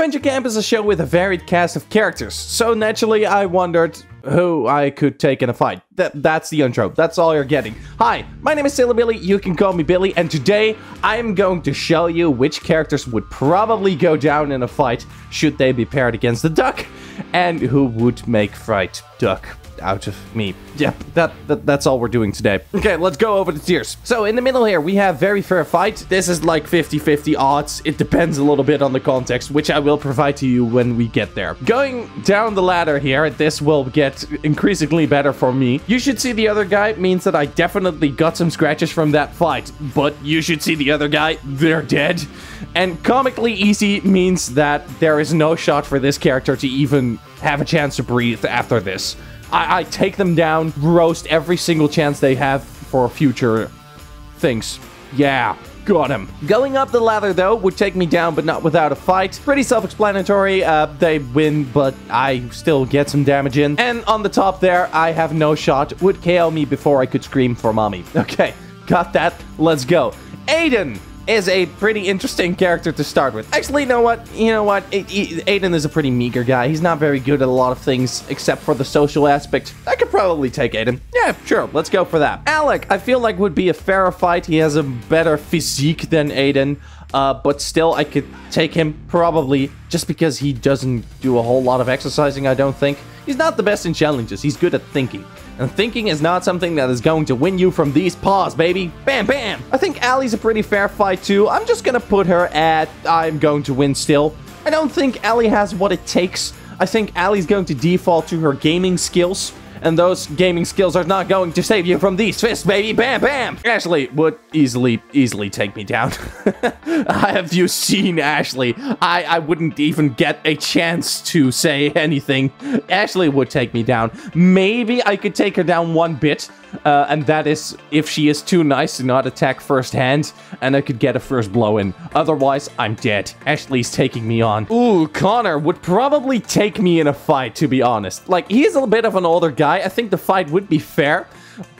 Disventure Camp is a show with a varied cast of characters, so naturally I wondered who I could take in a fight. That That's the intro. That's all you're getting. Hi, my name is Silly Billy. You can call me Billy, and today I'm going to show you which characters would probably go down in a fight should they be paired against the duck, and who would make Fright Duck out of me. Yep, that, that that's all we're doing today. Okay, let's go over the tiers. So in the middle here, we have very fair fight. This is like 50-50 odds. It depends a little bit on the context, which I will provide to you when we get there. Going down the ladder here, this will get increasingly better for me. You should see the other guy means that I definitely got some scratches from that fight, but you should see the other guy, they're dead. And comically easy means that there is no shot for this character to even have a chance to breathe after this. I, I take them down, roast every single chance they have for future things. Yeah, got him. Going up the ladder, though, would take me down, but not without a fight. Pretty self-explanatory. Uh, they win, but I still get some damage in. And on the top there, I have no shot. Would KO me before I could scream for mommy. Okay, got that. Let's go. Aiden is a pretty interesting character to start with. Actually, you know what? You know what? Aiden is a pretty meager guy. He's not very good at a lot of things except for the social aspect. I could probably take Aiden. Yeah, sure. Let's go for that. Alec, I feel like would be a fairer fight. He has a better physique than Aiden. Uh, but still, I could take him probably just because he doesn't do a whole lot of exercising, I don't think. He's not the best in challenges. He's good at thinking. And thinking is not something that is going to win you from these paws, baby. Bam, bam. I think Allie's a pretty fair fight, too. I'm just going to put her at I'm going to win still. I don't think Allie has what it takes. I think Allie's going to default to her gaming skills and those gaming skills are not going to save you from these fists, baby. Bam, bam. Ashley would easily, easily take me down. Have you seen Ashley? I, I wouldn't even get a chance to say anything. Ashley would take me down. Maybe I could take her down one bit, uh, and that is if she is too nice to not attack firsthand, and I could get a first blow in. Otherwise, I'm dead. Ashley's taking me on. Ooh, Connor would probably take me in a fight, to be honest. Like, he's a bit of an older guy. I think the fight would be fair.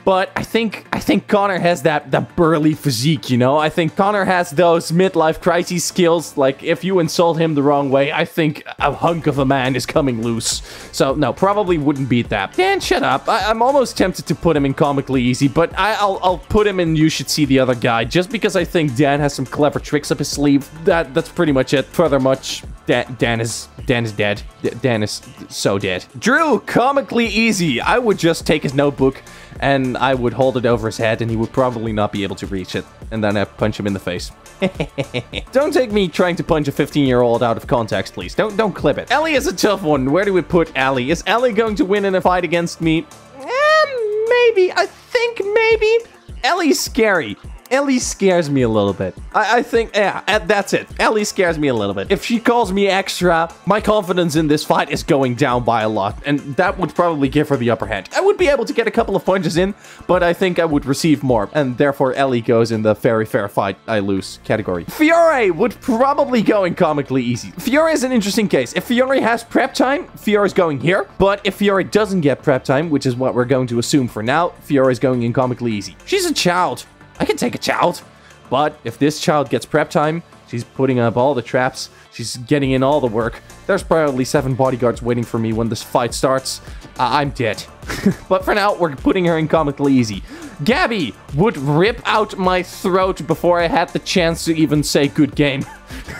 But I think I think Connor has that that burly physique, you know. I think Connor has those midlife crisis skills. Like if you insult him the wrong way, I think a hunk of a man is coming loose. So no, probably wouldn't beat that. Dan, shut up. I, am almost tempted to put him in comically easy, but I, will I'll put him in. You should see the other guy, just because I think Dan has some clever tricks up his sleeve. That that's pretty much it. Further much, Dan, Dan is Dan is dead. Dan is so dead. Drew, comically easy. I would just take his notebook and I would hold it over his head and he would probably not be able to reach it. And then I'd punch him in the face. don't take me trying to punch a 15-year-old out of context, please. Don't don't clip it. Ellie is a tough one. Where do we put Ellie? Is Ellie going to win in a fight against me? Eh, maybe. I think maybe. Ellie's scary. Ellie scares me a little bit. I, I think, yeah, that's it. Ellie scares me a little bit. If she calls me extra, my confidence in this fight is going down by a lot, and that would probably give her the upper hand. I would be able to get a couple of punches in, but I think I would receive more, and therefore Ellie goes in the very fair fight I lose category. Fiore would probably go in comically easy. Fiore is an interesting case. If Fiore has prep time, Fiore is going here, but if Fiore doesn't get prep time, which is what we're going to assume for now, Fiore is going in comically easy. She's a child. I can take a child. But if this child gets prep time, she's putting up all the traps, she's getting in all the work. There's probably seven bodyguards waiting for me when this fight starts. Uh, I'm dead. but for now, we're putting her in comically easy. Gabby would rip out my throat before I had the chance to even say good game.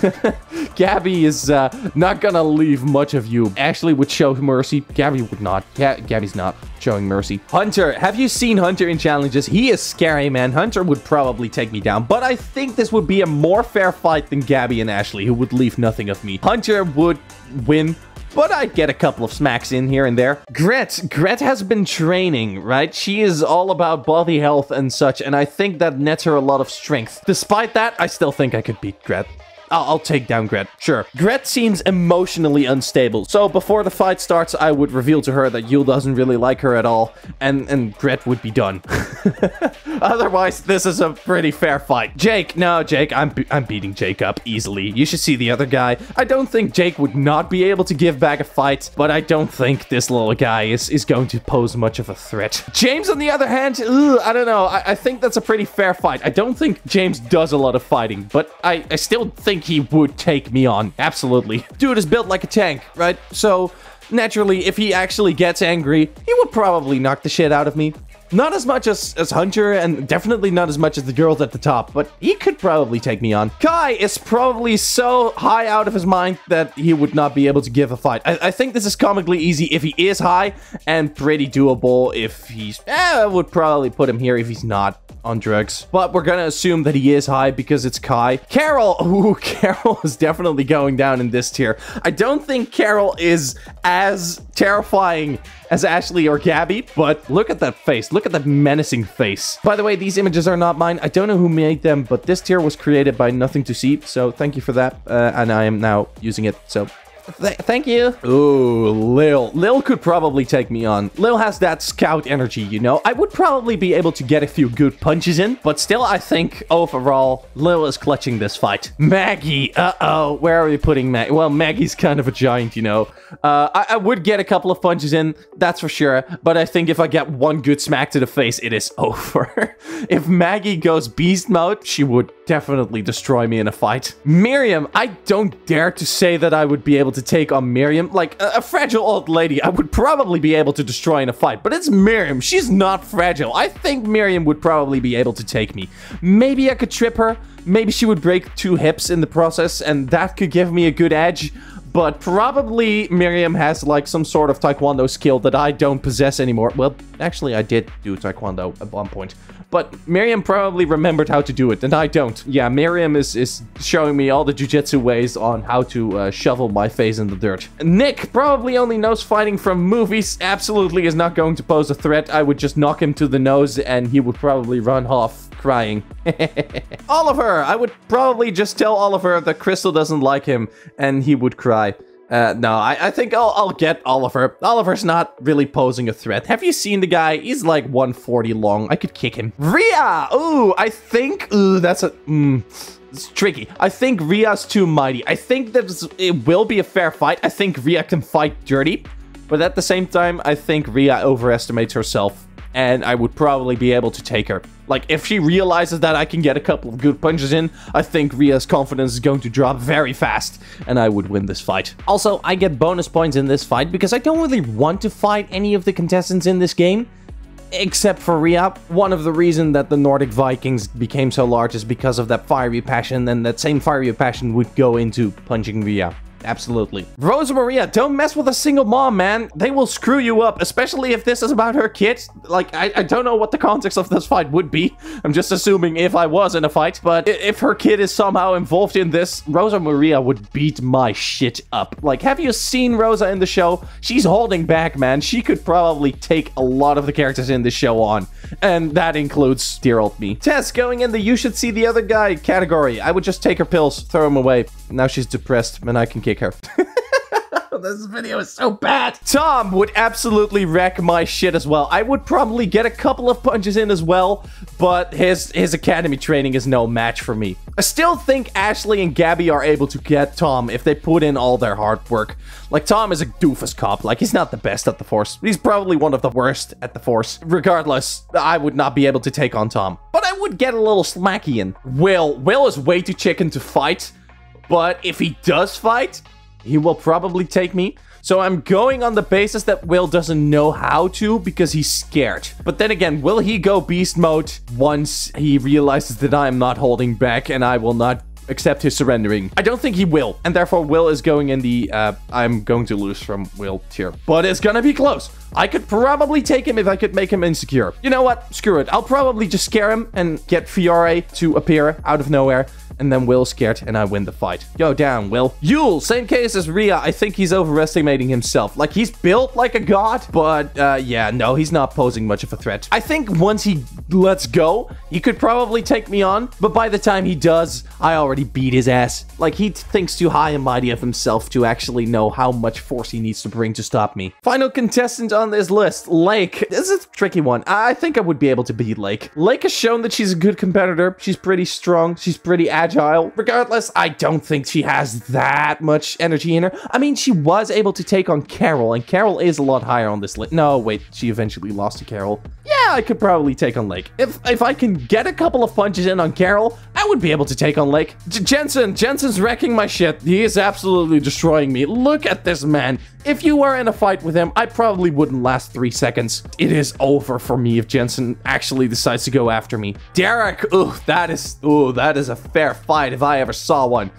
Gabby is uh, not gonna leave much of you. Ashley would show mercy. Gabby would not. Ga Gabby's not showing mercy. Hunter, have you seen Hunter in challenges? He is scary, man. Hunter would probably take me down, but I think this would be a more fair fight than Gabby and Ashley, who would leave nothing of me. Hunter would win but I'd get a couple of smacks in here and there. Gret, Gret has been training, right? She is all about body health and such, and I think that nets her a lot of strength. Despite that, I still think I could beat Gret. I'll, I'll take down Gret. Sure. Gret seems emotionally unstable. So before the fight starts, I would reveal to her that Yul doesn't really like her at all, and, and Gret would be done. Otherwise, this is a pretty fair fight. Jake, no, Jake, I'm, I'm beating Jake up easily. You should see the other guy. I don't think Jake would not be able to give back a fight, but I don't think this little guy is, is going to pose much of a threat. James, on the other hand, ugh, I don't know. I, I think that's a pretty fair fight. I don't think James does a lot of fighting, but I, I still think think he would take me on. Absolutely. Dude is built like a tank, right? So, naturally, if he actually gets angry, he would probably knock the shit out of me. Not as much as, as Hunter, and definitely not as much as the girls at the top, but he could probably take me on. Kai is probably so high out of his mind that he would not be able to give a fight. I, I think this is comically easy if he is high, and pretty doable if he's... Eh, I would probably put him here if he's not on drugs. But we're gonna assume that he is high because it's Kai. Carol! Ooh, Carol is definitely going down in this tier. I don't think Carol is as terrifying as Ashley or Gabby, but look at that face. Look at that menacing face. By the way, these images are not mine. I don't know who made them, but this tier was created by Nothing to See, so thank you for that. Uh, and I am now using it, so Th thank you. Ooh, Lil. Lil could probably take me on. Lil has that scout energy, you know? I would probably be able to get a few good punches in, but still, I think overall, Lil is clutching this fight. Maggie, uh-oh. Where are we putting Maggie? Well, Maggie's kind of a giant, you know? Uh, I, I would get a couple of punches in, that's for sure, but I think if I get one good smack to the face, it is over. if Maggie goes beast mode, she would definitely destroy me in a fight. Miriam, I don't dare to say that I would be able to take on Miriam. Like, a, a, fragile old lady, I would probably be able to destroy in a fight, but it's Miriam. She's not fragile. I think Miriam would probably be able to take me. Maybe I could trip her. Maybe she would break two hips in the process, and that could give me a good edge but probably Miriam has like some sort of taekwondo skill that I don't possess anymore. Well, actually, I did do taekwondo at one point, but Miriam probably remembered how to do it, and I don't. Yeah, Miriam is, is showing me all the jujitsu ways on how to uh, shovel my face in the dirt. Nick probably only knows fighting from movies, absolutely is not going to pose a threat. I would just knock him to the nose and he would probably run off crying. Oliver! I would probably just tell Oliver that Crystal doesn't like him and he would cry. Uh, no, I, I think I'll, I'll get Oliver. Oliver's not really posing a threat. Have you seen the guy? He's like 140 long. I could kick him. Ria! Ooh, I think... Ooh, that's a... Mm, it's tricky. I think Ria's too mighty. I think that it will be a fair fight. I think Ria can fight dirty. But at the same time, I think Ria overestimates herself and I would probably be able to take her. Like, if she realizes that I can get a couple of good punches in, I think Ria's confidence is going to drop very fast, and I would win this fight. Also, I get bonus points in this fight because I don't really want to fight any of the contestants in this game. Except for Ria, one of the reasons that the Nordic Vikings became so large is because of that fiery passion, and that same fiery passion would go into punching Ria. Absolutely. Rosa Maria, don't mess with a single mom, man. They will screw you up, especially if this is about her kid. Like, I, I don't know what the context of this fight would be. I'm just assuming if I was in a fight. But if her kid is somehow involved in this, Rosa Maria would beat my shit up. Like, have you seen Rosa in the show? She's holding back, man. She could probably take a lot of the characters in the show on. And that includes dear old me. Tess, going in the you should see the other guy category. I would just take her pills, throw them away. Now she's depressed, and I can kick her. this video is so bad. Tom would absolutely wreck my shit as well. I would probably get a couple of punches in as well, but his his academy training is no match for me. I still think Ashley and Gabby are able to get Tom if they put in all their hard work. Like, Tom is a doofus cop. Like, he's not the best at the Force. He's probably one of the worst at the Force. Regardless, I would not be able to take on Tom. But I would get a little smacky in. Will. Will is way too chicken to fight. But if he does fight, he will probably take me. So I'm going on the basis that Will doesn't know how to because he's scared. But then again, will he go beast mode once he realizes that I'm not holding back and I will not accept his surrendering? I don't think he will. And therefore, Will is going in the, uh, I'm going to lose from Will tier. But it's gonna be close. I could probably take him if I could make him insecure. You know what? Screw it. I'll probably just scare him and get Fiore to appear out of nowhere and then Will scared, and I win the fight. Go down, Will. Yul, same case as Ria. I think he's overestimating himself. Like, he's built like a god, but, uh, yeah, no, he's not posing much of a threat. I think once he lets go, he could probably take me on, but by the time he does, I already beat his ass. Like, he thinks too high and mighty of himself to actually know how much force he needs to bring to stop me. Final contestant on this list, Lake. This is a tricky one. I think I would be able to beat Lake. Lake has shown that she's a good competitor. She's pretty strong. She's pretty agile. Regardless, I don't think she has that much energy in her. I mean, she was able to take on Carol, and Carol is a lot higher on this list. No, wait, she eventually lost to Carol. Yeah, I could probably take on Lake. If if I can get a couple of punches in on Carol, I would be able to take on Lake. J Jensen, Jensen's wrecking my shit. He is absolutely destroying me. Look at this man. If you were in a fight with him, I probably wouldn't last three seconds. It is over for me if Jensen actually decides to go after me. Derek, ooh, that is, ooh, that is a fair fight if I ever saw one.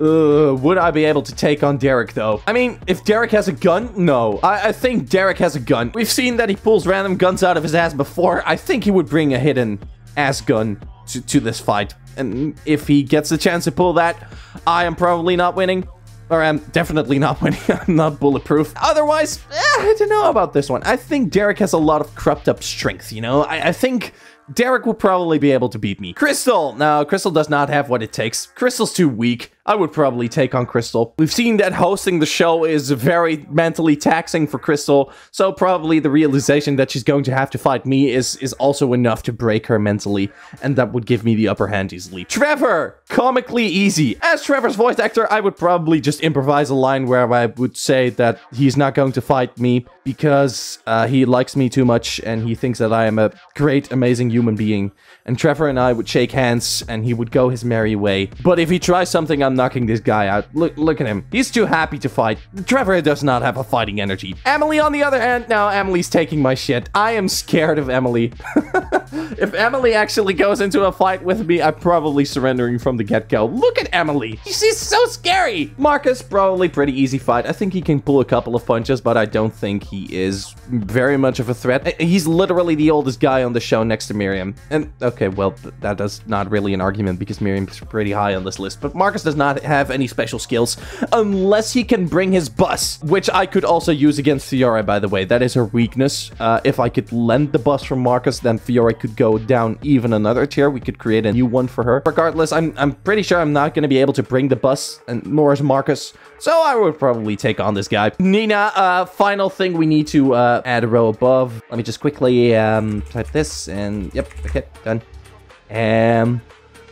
Uh, would I be able to take on Derek though? I mean, if Derek has a gun, no. I, I think Derek has a gun. We've seen that he pulls random guns out of his ass before. I think he would bring a hidden ass gun to, to this fight. And if he gets the chance to pull that, I am probably not winning. Or I'm definitely not winning. I'm not bulletproof. Otherwise, eh, I don't know about this one. I think Derek has a lot of corrupt up strength, you know? I, I think Derek will probably be able to beat me. Crystal! No, Crystal does not have what it takes. Crystal's too weak. I would probably take on Crystal. We've seen that hosting the show is very mentally taxing for Crystal, so probably the realization that she's going to have to fight me is, is also enough to break her mentally, and that would give me the upper hand easily. Trevor! Comically easy. As Trevor's voice actor, I would probably just improvise a line where I would say that he's not going to fight me because uh, he likes me too much and he thinks that I am a great, amazing human being. And Trevor and I would shake hands and he would go his merry way. But if he tries something, I'm knocking this guy out. Look, look at him. He's too happy to fight. Trevor does not have a fighting energy. Emily, on the other hand, now Emily's taking my shit. I am scared of Emily. if Emily actually goes into a fight with me, I'm probably surrendering from the get-go. Look at Emily. She's so scary. Marcus, probably pretty easy fight. I think he can pull a couple of punches, but I don't think he is very much of a threat. Uh, he's literally the oldest guy on the show next to Miriam. And, okay, well, that is not really an argument because Miriam's pretty high on this list. But Marcus does not have any special skills unless he can bring his bus, which I could also use against Fiore, by the way. That is her weakness. Uh, if I could lend the bus from Marcus, then Fiore could go down even another tier. We could create a new one for her. Regardless, I'm, I'm pretty sure I'm not going to be able to bring the bus, and nor is Marcus. So I would probably take on this guy. Nina, uh, final thing we need to uh, add a row above. Let me just quickly um, type this and yep, okay, done. Um,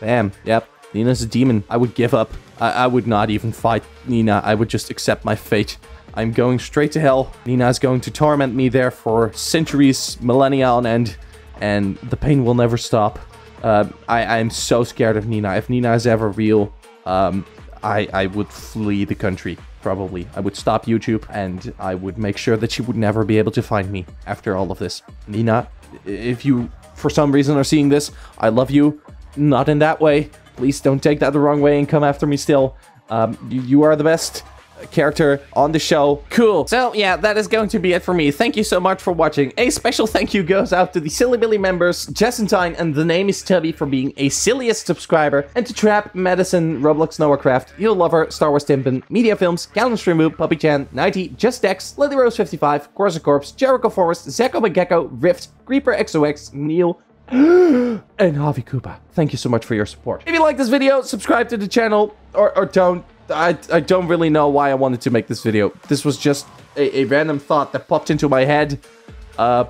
bam, yep. Nina's a demon. I would give up. I, I would not even fight Nina. I would just accept my fate. I'm going straight to hell. Nina is going to torment me there for centuries, millennia on end, and the pain will never stop. Uh, I am so scared of Nina. If Nina is ever real, um, I, I would flee the country, probably. I would stop YouTube, and I would make sure that she would never be able to find me after all of this. Nina, if you, for some reason, are seeing this, I love you. Not in that way. Please don't take that the wrong way and come after me still. Um, you, you are the best character on the show. Cool. So yeah, that is going to be it for me. Thank you so much for watching. A special thank you goes out to the Silly Billy members, Jessentine and The Name is Tubby for being a silliest subscriber, and to Trap, Madison, Roblox Noahcraft, You'll Lover, Star Wars Timpin, Media Films, Calendar Stream Boop, Puppy Chan, Nighty, Just Dex, Lily Rose 55, Corsa Corpse, Jericho Forest, Zeko Gecko, Rift, Creeper XOX, Neil, and Javi Koopa. Thank you so much for your support. If you like this video, subscribe to the channel, or, or don't. I, I don't really know why I wanted to make this video. This was just a, a random thought that popped into my head. Uh,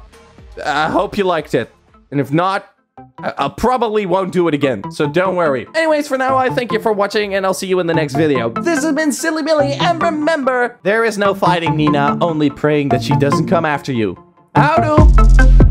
I hope you liked it. And if not, I, I probably won't do it again, so don't worry. Anyways, for now, I thank you for watching, and I'll see you in the next video. This has been Silly Billy, and remember, there is no fighting Nina, only praying that she doesn't come after you. Howdo!